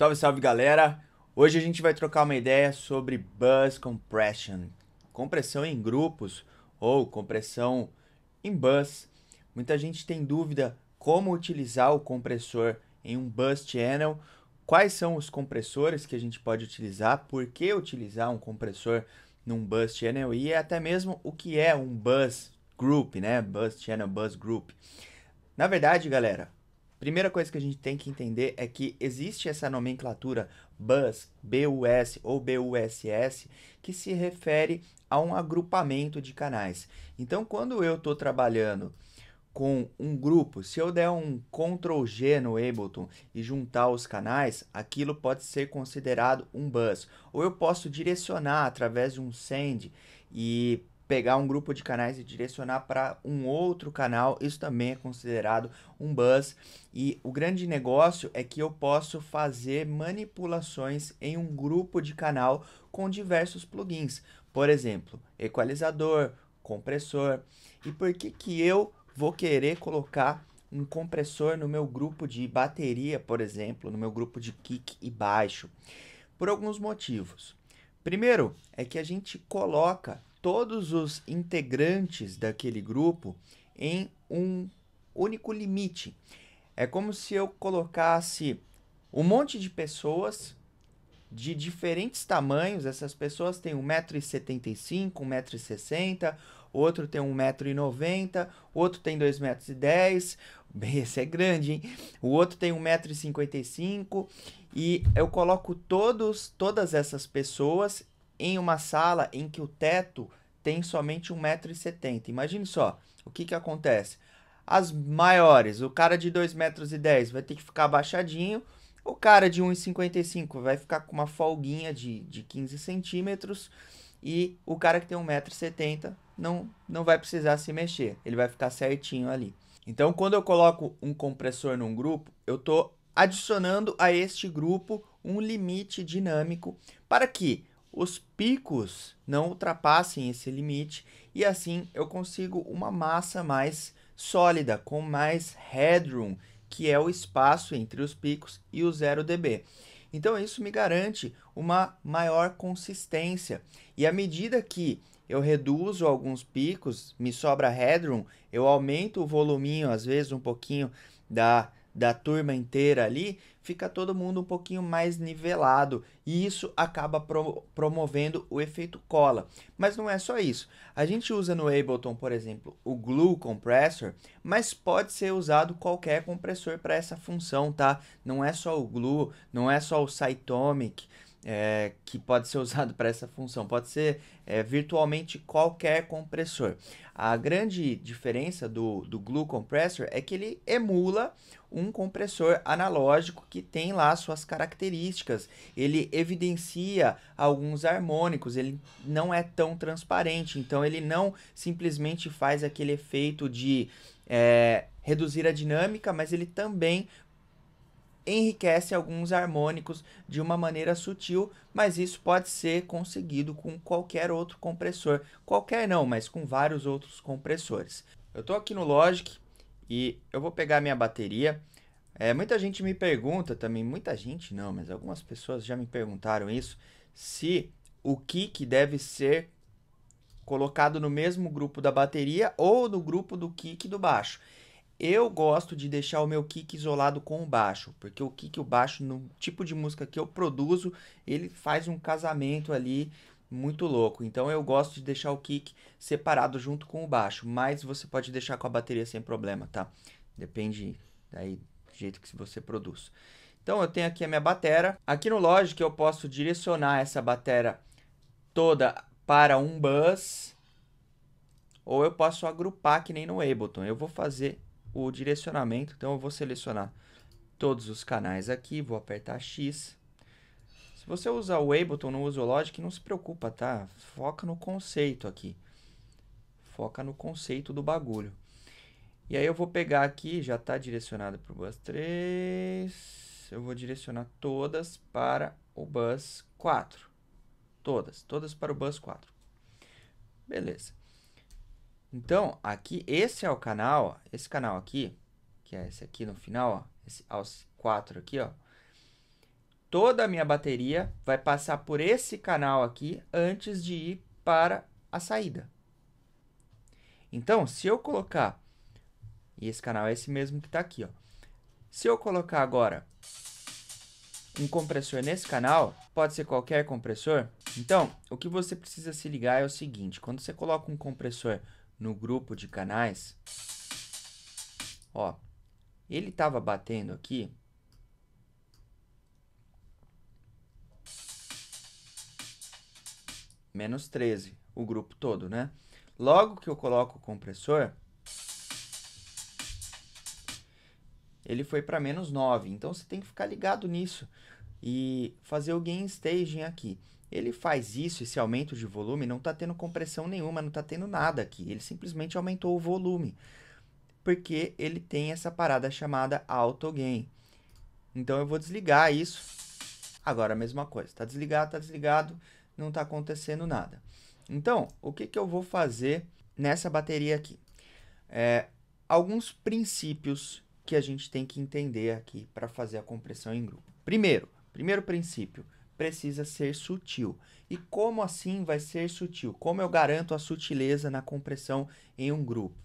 Salve, salve galera! Hoje a gente vai trocar uma ideia sobre bus compression, compressão em grupos ou compressão em bus. Muita gente tem dúvida como utilizar o compressor em um bus channel, quais são os compressores que a gente pode utilizar, por que utilizar um compressor num bus channel e até mesmo o que é um bus group, né? Bus channel, bus group. Na verdade, galera, Primeira coisa que a gente tem que entender é que existe essa nomenclatura BUS, BUS ou BUSS, que se refere a um agrupamento de canais. Então, quando eu estou trabalhando com um grupo, se eu der um Ctrl G no Ableton e juntar os canais, aquilo pode ser considerado um bus. Ou eu posso direcionar através de um send e pegar um grupo de canais e direcionar para um outro canal, isso também é considerado um bus. E o grande negócio é que eu posso fazer manipulações em um grupo de canal com diversos plugins. Por exemplo, equalizador, compressor. E por que que eu vou querer colocar um compressor no meu grupo de bateria, por exemplo, no meu grupo de kick e baixo? Por alguns motivos. Primeiro é que a gente coloca todos os integrantes daquele grupo em um único limite. É como se eu colocasse um monte de pessoas de diferentes tamanhos. Essas pessoas têm 1,75m, 1,60m, outro tem 1,90m, outro tem 2,10m. Esse é grande, hein? O outro tem 1,55m e eu coloco todos todas essas pessoas em uma sala em que o teto tem somente 1,70m. Imagine só, o que, que acontece? As maiores, o cara de 2,10 metros vai ter que ficar abaixadinho, o cara de 1,55 vai ficar com uma folguinha de, de 15 centímetros e o cara que tem 1,70m não, não vai precisar se mexer, ele vai ficar certinho ali. Então, quando eu coloco um compressor num grupo, eu estou adicionando a este grupo um limite dinâmico para que os picos não ultrapassem esse limite e assim eu consigo uma massa mais sólida, com mais headroom, que é o espaço entre os picos e o 0 dB. Então isso me garante uma maior consistência. E à medida que eu reduzo alguns picos, me sobra headroom, eu aumento o voluminho, às vezes um pouquinho da da turma inteira ali, fica todo mundo um pouquinho mais nivelado e isso acaba pro promovendo o efeito cola. Mas não é só isso. A gente usa no Ableton, por exemplo, o Glue Compressor, mas pode ser usado qualquer compressor para essa função, tá? Não é só o Glue, não é só o Cytomic, é, que pode ser usado para essa função. Pode ser é, virtualmente qualquer compressor. A grande diferença do, do Glue Compressor é que ele emula um compressor analógico que tem lá suas características. Ele evidencia alguns harmônicos, ele não é tão transparente, então ele não simplesmente faz aquele efeito de é, reduzir a dinâmica, mas ele também enriquece alguns harmônicos de uma maneira sutil, mas isso pode ser conseguido com qualquer outro compressor. Qualquer não, mas com vários outros compressores. Eu estou aqui no Logic e eu vou pegar minha bateria. É, muita gente me pergunta também, muita gente não, mas algumas pessoas já me perguntaram isso, se o kick deve ser colocado no mesmo grupo da bateria ou no grupo do kick do baixo. Eu gosto de deixar o meu kick isolado com o baixo, porque o kick e o baixo, no tipo de música que eu produzo, ele faz um casamento ali muito louco. Então eu gosto de deixar o kick separado junto com o baixo, mas você pode deixar com a bateria sem problema, tá? Depende daí do jeito que você produz. Então eu tenho aqui a minha batera. Aqui no Logic eu posso direcionar essa batera toda para um bus ou eu posso agrupar que nem no Ableton. Eu vou fazer o direcionamento. Então eu vou selecionar todos os canais aqui, vou apertar X. Se você usar o Ableton, não usa o Logic, não se preocupa, tá? Foca no conceito aqui. Foca no conceito do bagulho. E aí eu vou pegar aqui, já está direcionado para o bus 3. Eu vou direcionar todas para o bus 4. Todas, todas para o bus 4. Beleza. Então, aqui, esse é o canal, esse canal aqui, que é esse aqui no final, ó, esse aos 4 aqui, ó. toda a minha bateria vai passar por esse canal aqui antes de ir para a saída. Então, se eu colocar, e esse canal é esse mesmo que está aqui, ó. Se eu colocar agora um compressor nesse canal, pode ser qualquer compressor. Então, o que você precisa se ligar é o seguinte, quando você coloca um compressor no grupo de canais, ó, ele estava batendo aqui, menos 13, o grupo todo, né? Logo que eu coloco o compressor, ele foi para menos 9. Então, você tem que ficar ligado nisso e fazer o gain staging aqui. Ele faz isso, esse aumento de volume, não está tendo compressão nenhuma, não está tendo nada aqui. Ele simplesmente aumentou o volume, porque ele tem essa parada chamada auto gain. Então, eu vou desligar isso. Agora, a mesma coisa. Está desligado, está desligado, não está acontecendo nada. Então, o que, que eu vou fazer nessa bateria aqui? É, alguns princípios que a gente tem que entender aqui para fazer a compressão em grupo. Primeiro, primeiro princípio, precisa ser sutil. E como assim vai ser sutil? Como eu garanto a sutileza na compressão em um grupo?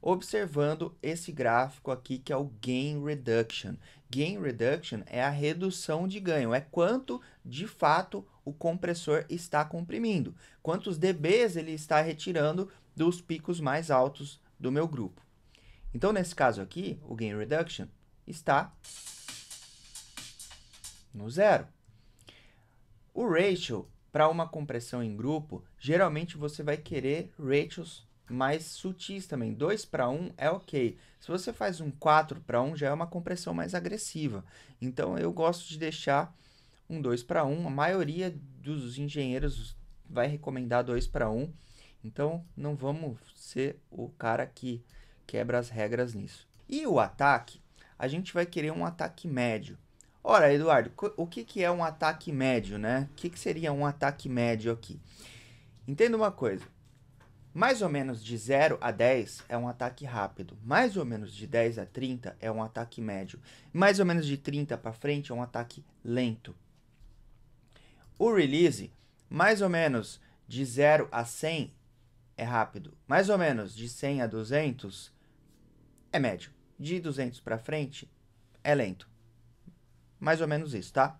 Observando esse gráfico aqui que é o Gain Reduction. Gain Reduction é a redução de ganho, é quanto de fato o compressor está comprimindo, quantos dBs ele está retirando dos picos mais altos do meu grupo. Então, nesse caso aqui, o Gain Reduction está no zero. O ratio para uma compressão em grupo, geralmente você vai querer ratios mais sutis também. 2 para 1 é ok. Se você faz um 4 para 1, já é uma compressão mais agressiva. Então, eu gosto de deixar um 2 para 1. A maioria dos engenheiros vai recomendar 2 para 1. Então, não vamos ser o cara que quebra as regras nisso. E o ataque, a gente vai querer um ataque médio. Ora, Eduardo, o que, que é um ataque médio, né? O que, que seria um ataque médio aqui? Entenda uma coisa. Mais ou menos de 0 a 10 é um ataque rápido. Mais ou menos de 10 a 30 é um ataque médio. Mais ou menos de 30 para frente é um ataque lento. O release, mais ou menos de 0 a 100 é rápido. Mais ou menos de 100 a 200 é médio. De 200 para frente é lento. Mais ou menos isso, tá?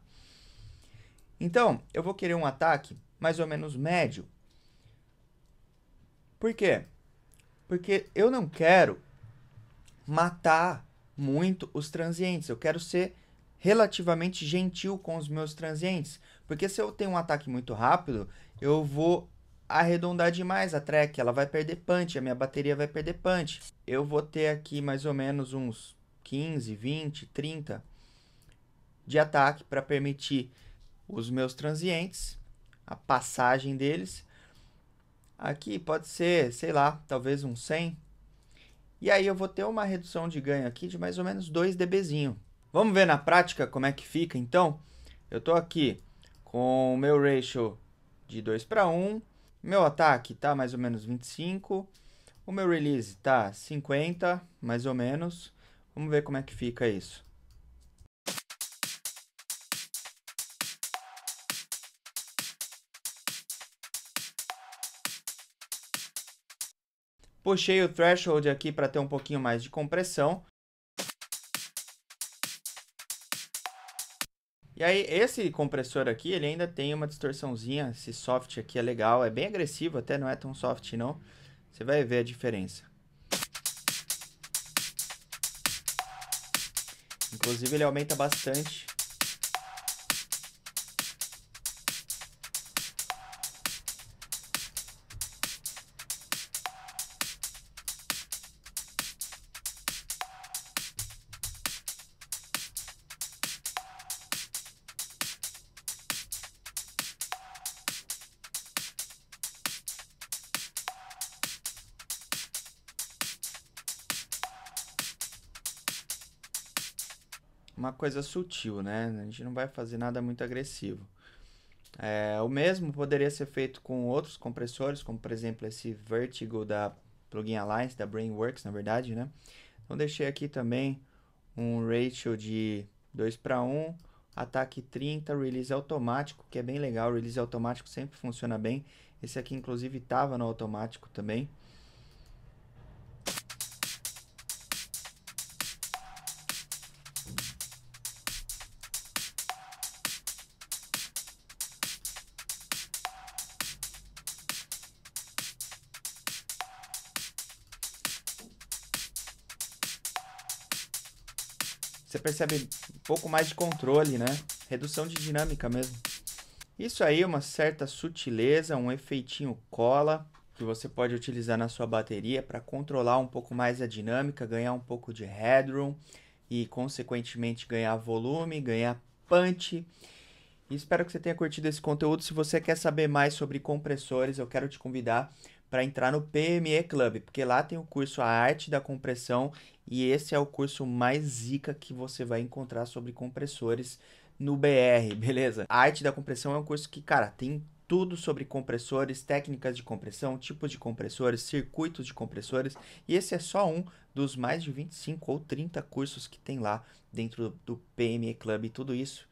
Então, eu vou querer um ataque mais ou menos médio. Por quê? Porque eu não quero matar muito os transientes. Eu quero ser relativamente gentil com os meus transientes. Porque se eu tenho um ataque muito rápido, eu vou arredondar demais a track, ela vai perder punch, a minha bateria vai perder punch. Eu vou ter aqui mais ou menos uns 15, 20, 30 de ataque para permitir os meus transientes, a passagem deles. Aqui pode ser, sei lá, talvez um 100. E aí eu vou ter uma redução de ganho aqui de mais ou menos 2 dBzinho. Vamos ver na prática como é que fica então? Eu estou aqui com o meu ratio de 2 para 1, meu ataque está mais ou menos 25, o meu release está 50, mais ou menos. Vamos ver como é que fica isso. Puxei o threshold aqui para ter um pouquinho mais de compressão. E aí, esse compressor aqui, ele ainda tem uma distorçãozinha, esse soft aqui é legal, é bem agressivo, até não é tão soft não. Você vai ver a diferença. Inclusive, ele aumenta bastante uma coisa sutil, né? A gente não vai fazer nada muito agressivo. É, o mesmo poderia ser feito com outros compressores, como por exemplo esse Vertigo da Plugin Alliance, da Brainworks, na verdade, né? Então deixei aqui também um ratio de 2 para 1, ataque 30, release automático, que é bem legal. Release automático sempre funciona bem. Esse aqui, inclusive, estava no automático também. Você percebe um pouco mais de controle, né? Redução de dinâmica mesmo. Isso aí, uma certa sutileza, um efeitinho cola que você pode utilizar na sua bateria para controlar um pouco mais a dinâmica, ganhar um pouco de headroom e, consequentemente, ganhar volume, ganhar punch. Espero que você tenha curtido esse conteúdo. Se você quer saber mais sobre compressores, eu quero te convidar para entrar no PME Club, porque lá tem o curso A Arte da Compressão e esse é o curso mais zica que você vai encontrar sobre compressores no BR, beleza? A Arte da Compressão é um curso que, cara, tem tudo sobre compressores, técnicas de compressão, tipos de compressores, circuitos de compressores, e esse é só um dos mais de 25 ou 30 cursos que tem lá dentro do PME Club, e tudo isso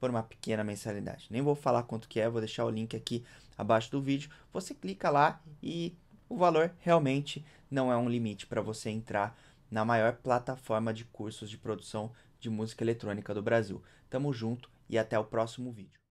por uma pequena mensalidade. Nem vou falar quanto que é, vou deixar o link aqui abaixo do vídeo. Você clica lá e o valor realmente não é um limite para você entrar na maior plataforma de cursos de produção de música eletrônica do Brasil. Tamo junto e até o próximo vídeo.